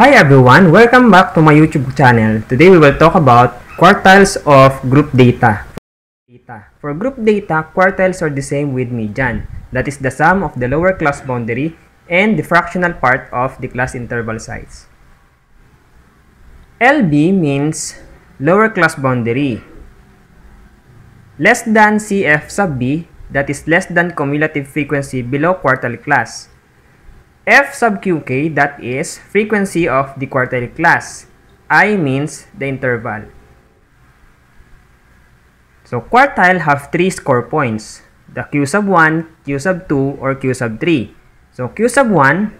Hi everyone, welcome back to my YouTube channel. Today we will talk about quartiles of group data. For group data, quartiles are the same with median. That is the sum of the lower class boundary and the fractional part of the class interval size. LB means lower class boundary. Less than CF sub B, that is less than cumulative frequency below quartile class. F sub qk, that is frequency of the quartile class. I means the interval. So quartile have three score points. The q sub 1, q sub 2, or q sub 3. So q sub 1,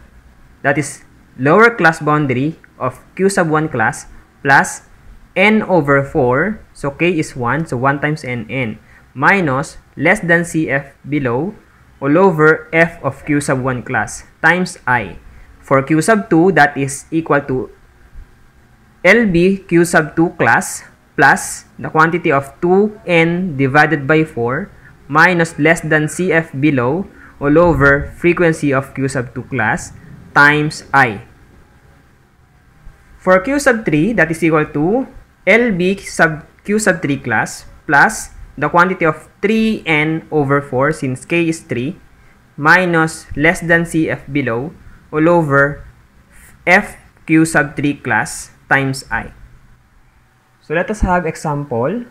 that is lower class boundary of q sub 1 class plus n over 4. So k is 1, so 1 times n, n. Minus less than cf below all over f of q sub 1 class times i. For q sub 2, that is equal to LB q sub 2 class plus the quantity of 2n divided by 4 minus less than cf below all over frequency of q sub 2 class times i. For q sub 3, that is equal to LB sub q sub 3 class plus the quantity of 3n over 4 since k is 3 minus less than cf below all over f q sub 3 class times i. So let us have example.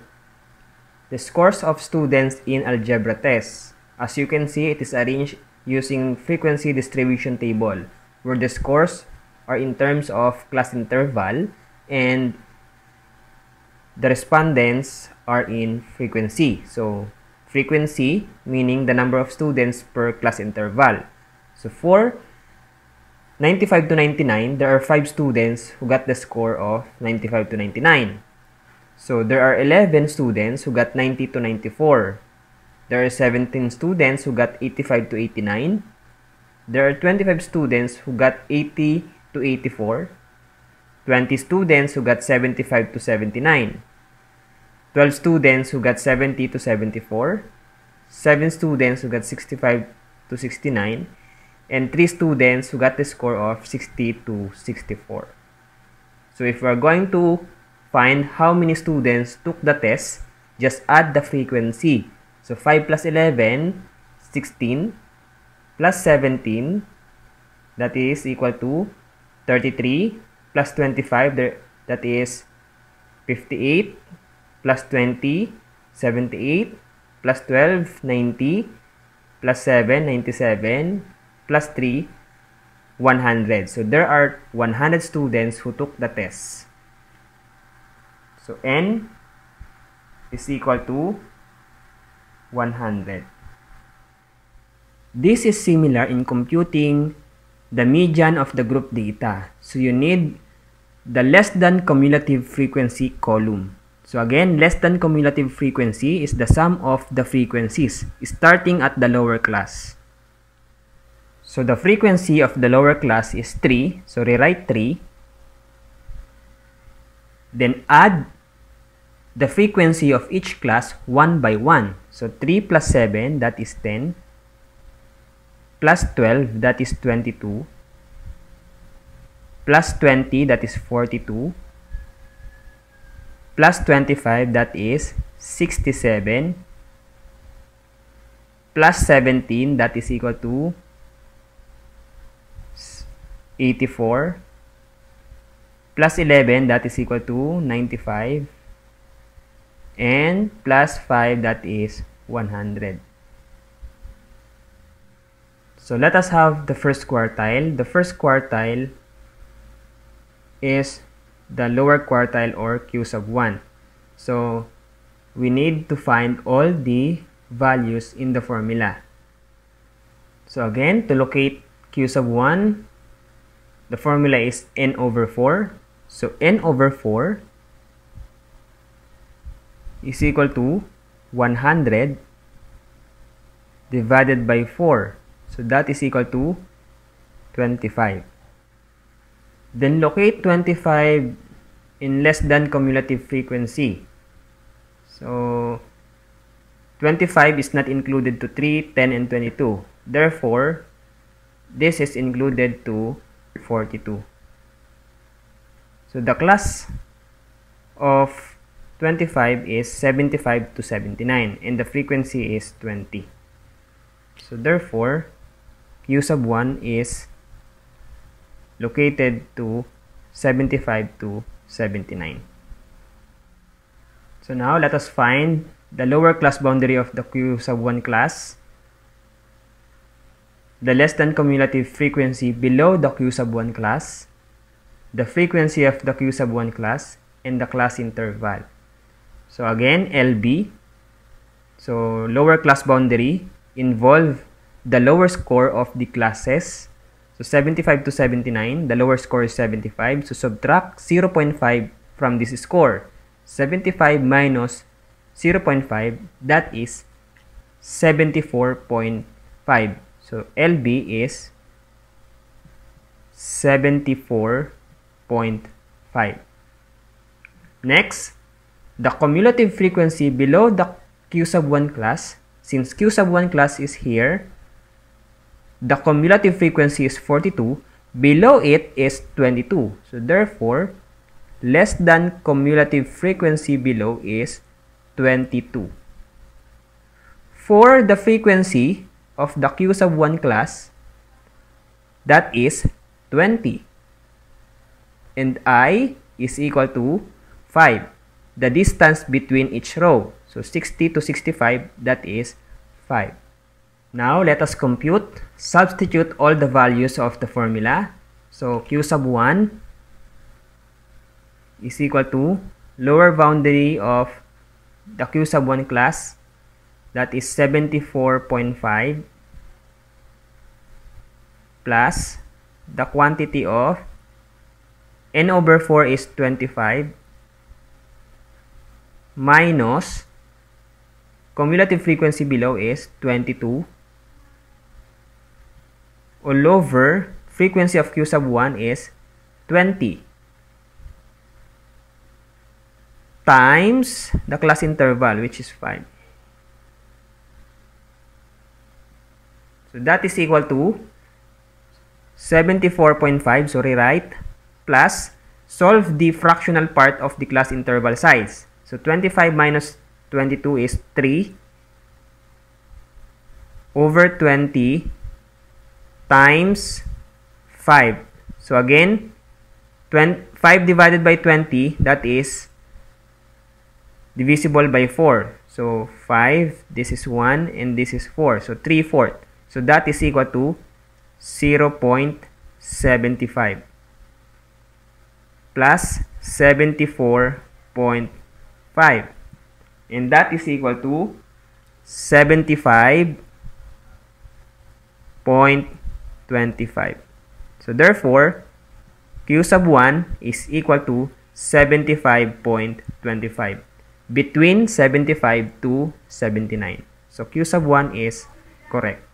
The scores of students in algebra test. As you can see, it is arranged using frequency distribution table where the scores are in terms of class interval and the respondents are in frequency. So, frequency meaning the number of students per class interval. So, for 95 to 99, there are 5 students who got the score of 95 to 99. So, there are 11 students who got 90 to 94. There are 17 students who got 85 to 89. There are 25 students who got 80 to 84. 20 students who got 75 to 79. 12 students who got 70 to 74, 7 students who got 65 to 69, and 3 students who got the score of 60 to 64. So if we're going to find how many students took the test, just add the frequency. So 5 plus 11, 16, plus 17, that is equal to 33, plus 25, that is 58, plus 20, 78, plus 12, 90, plus 7, 97, plus 3, 100. So there are 100 students who took the test. So N is equal to 100. This is similar in computing the median of the group data. So you need the less than cumulative frequency column. So again, less than cumulative frequency is the sum of the frequencies starting at the lower class. So the frequency of the lower class is 3. So rewrite 3. Then add the frequency of each class 1 by 1. So 3 plus 7, that is 10. Plus 12, that is 22. Plus 20, that is 42 plus 25 that is 67 plus 17 that is equal to 84 plus 11 that is equal to 95 and plus 5 that is 100 so let us have the first quartile. The first quartile is the lower quartile or Q sub 1. So, we need to find all the values in the formula. So again, to locate Q sub 1, the formula is n over 4. So n over 4 is equal to 100 divided by 4. So that is equal to 25. Then locate 25 in less than cumulative frequency. So 25 is not included to 3, 10, and 22. Therefore, this is included to 42. So the class of 25 is 75 to 79 and the frequency is 20. So therefore, Q sub 1 is located to 75 to 79. So now let us find the lower class boundary of the Q sub 1 class, the less than cumulative frequency below the Q sub 1 class, the frequency of the Q sub 1 class, and the class interval. So again, LB. So lower class boundary involve the lower score of the classes. So 75 to 79, the lower score is 75. So subtract 0.5 from this score. 75 minus 0.5, that is 74.5. So LB is 74.5. Next, the cumulative frequency below the Q sub 1 class, since Q sub 1 class is here, the cumulative frequency is 42, below it is 22. So therefore, less than cumulative frequency below is 22. For the frequency of the Q sub 1 class, that is 20. And I is equal to 5. The distance between each row. So 60 to 65, that is 5. Now, let us compute. Substitute all the values of the formula. So, Q sub 1 is equal to lower boundary of the Q sub 1 class that is 74.5 plus the quantity of n over 4 is 25 minus cumulative frequency below is 22 all over frequency of Q sub 1 is 20 times the class interval which is 5. So that is equal to 74.5, so rewrite, plus solve the fractional part of the class interval size. So 25 minus 22 is 3 over 20 times 5. So again, 20, 5 divided by 20, that is divisible by 4. So 5, this is 1, and this is 4. So 3 fourth. So that is equal to 0 0.75 plus 74.5. And that is equal to 75.25. So therefore, Q sub 1 is equal to 75.25 between 75 to 79. So Q sub 1 is correct.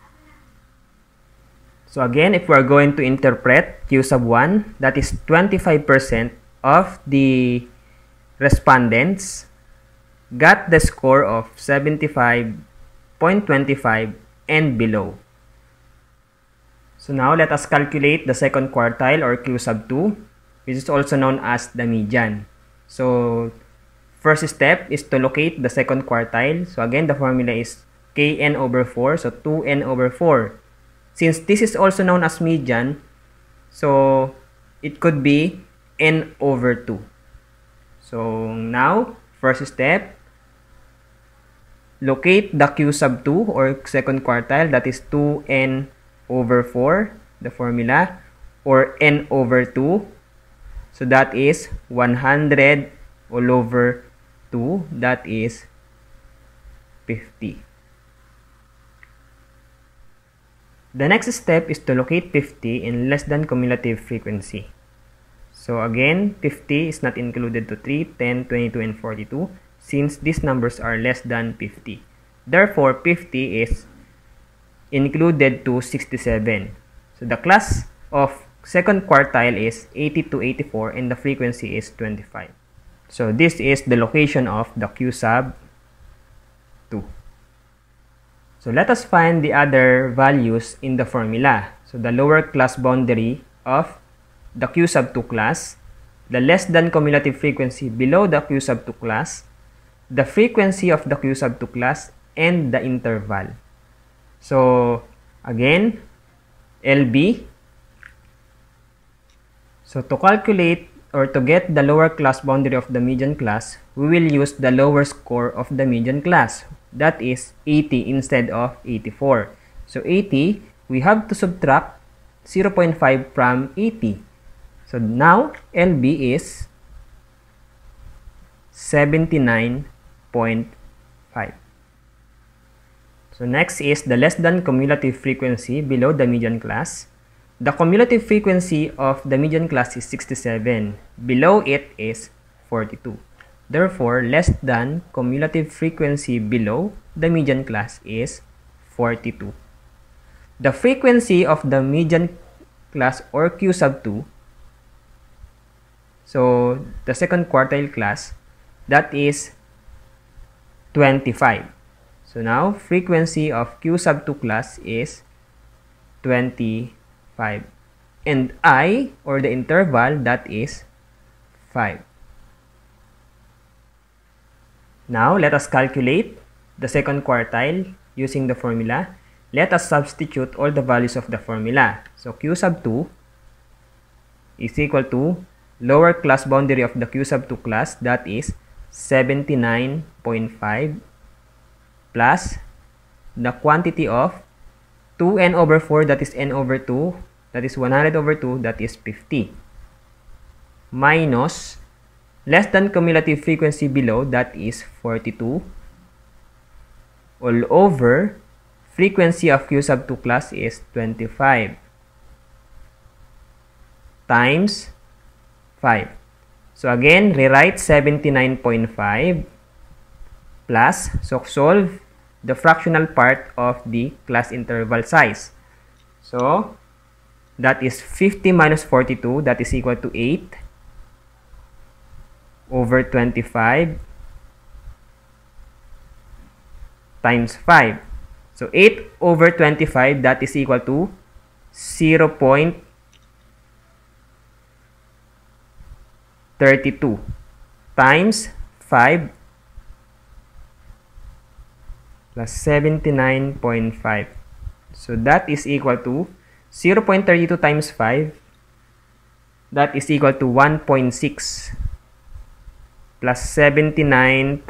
So again, if we are going to interpret Q sub 1, that is 25% of the respondents got the score of 75.25 and below. So now let us calculate the second quartile or Q sub 2, which is also known as the median. So First step is to locate the second quartile. So again, the formula is kn over 4. So 2n over 4. Since this is also known as median, so it could be n over 2. So now, first step, locate the q sub 2 or second quartile. That is 2n over 4, the formula, or n over 2. So that is 100 all over 2 that is 50 the next step is to locate 50 in less than cumulative frequency. So again 50 is not included to 3 10 22 and 42 since these numbers are less than 50 therefore 50 is included to 67 so the class of second quartile is 80 to 84 and the frequency is 25 so this is the location of the Q sub 2. So let us find the other values in the formula. So the lower class boundary of the Q sub 2 class the less than cumulative frequency below the Q sub 2 class, the frequency of the Q sub 2 class, and the interval. So, again, LB. So, to calculate or to get the lower class boundary of the median class, we will use the lower score of the median class. That is 80 instead of 84. So, 80, we have to subtract 0.5 from 80. So, now, LB is 79.5. So next is the less than cumulative frequency below the median class. The cumulative frequency of the median class is 67. Below it is 42. Therefore, less than cumulative frequency below the median class is 42. The frequency of the median class or Q sub 2, so the second quartile class, that is 25. So now, frequency of Q sub 2 class is 25. And I, or the interval, that is 5. Now, let us calculate the second quartile using the formula. Let us substitute all the values of the formula. So, Q sub 2 is equal to lower class boundary of the Q sub 2 class, that is 79.5 plus the quantity of 2n over 4 that is n over 2 that is 100 over 2 that is 50 minus less than cumulative frequency below that is 42 all over frequency of Q sub 2 class is 25 times 5 so again rewrite 79.5 plus so solve the fractional part of the class interval size. So, that is 50 minus 42, that is equal to 8 over 25 times 5. So, 8 over 25, that is equal to 0 0.32 times 5 plus 79.5. So that is equal to 0.32 times 5. That is equal to 1.6 plus 79.5.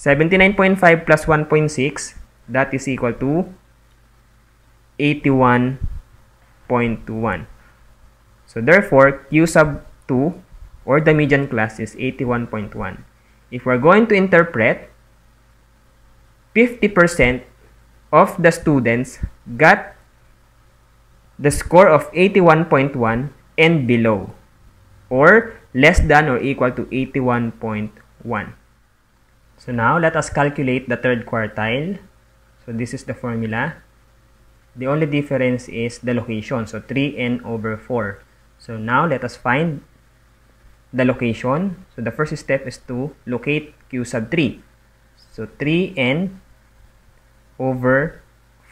79.5 plus 1.6 that is equal to 81.21. So therefore, Q sub 2 or the median class is 81.1. If we're going to interpret 50% of the students got the score of 81.1 and below or less than or equal to 81.1. So now let us calculate the third quartile. So this is the formula. The only difference is the location. So 3n over 4. So now let us find the location. So the first step is to locate q sub 3. So 3n over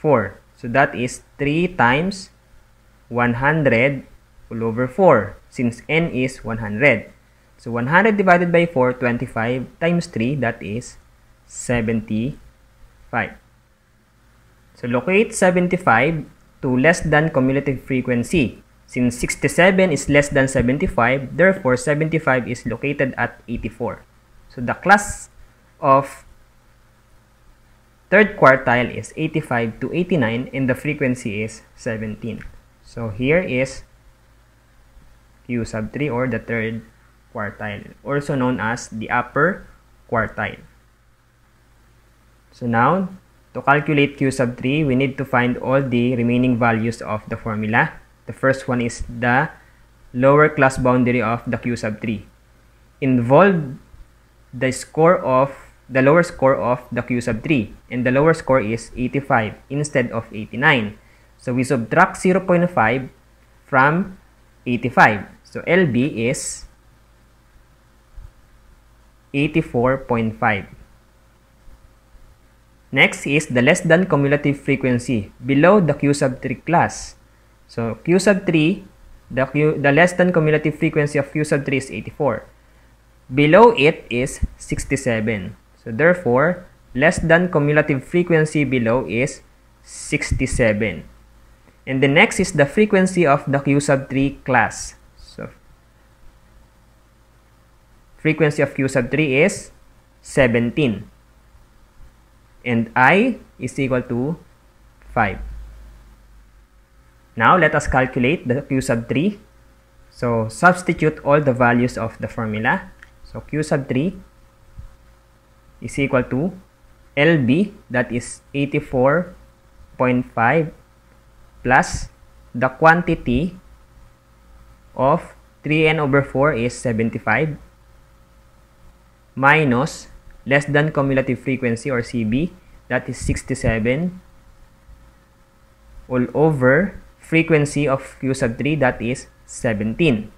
4. So that is 3 times 100 all over 4 since n is 100. So 100 divided by 4, 25 times 3, that is 75. So locate 75 to less than cumulative frequency. Since 67 is less than 75, therefore 75 is located at 84. So the class of third quartile is 85 to 89 and the frequency is 17. So here is Q sub 3 or the third quartile, also known as the upper quartile. So now, to calculate Q sub 3, we need to find all the remaining values of the formula. The first one is the lower class boundary of the Q sub 3. Involve the score of the lower score of the Q sub 3 and the lower score is 85 instead of 89. So we subtract 0.5 from 85. So LB is 84.5. Next is the less than cumulative frequency below the Q sub 3 class. So Q sub 3 the, Q, the less than cumulative frequency of Q sub 3 is 84. Below it is 67. So therefore, less than cumulative frequency below is 67. And the next is the frequency of the Q sub 3 class. So frequency of Q sub 3 is 17. And I is equal to 5. Now, let us calculate the Q sub 3. So, substitute all the values of the formula. So, Q sub 3 is equal to LB, that is 84.5 plus the quantity of 3n over 4 is 75 minus less than cumulative frequency or CB that is 67 all over frequency of Q sub 3 that is 17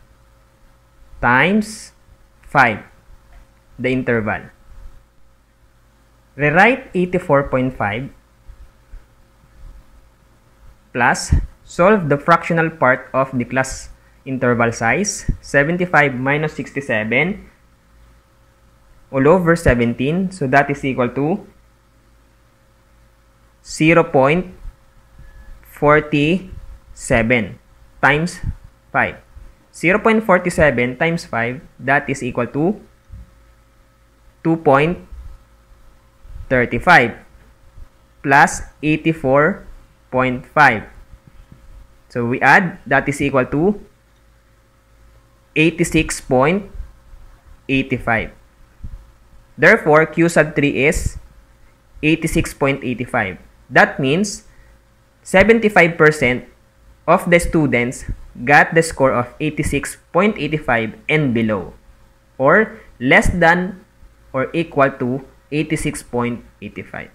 times 5 the interval. Rewrite 84.5 plus solve the fractional part of the class interval size 75 minus 67 all over 17 so that is equal to 0 0.47 times 5 0.47 times 5 that is equal to 2.35 plus 84.5 so we add that is equal to 86.85 Therefore, Q sub 3 is 86.85. That means 75% of the students got the score of 86.85 and below or less than or equal to 86.85.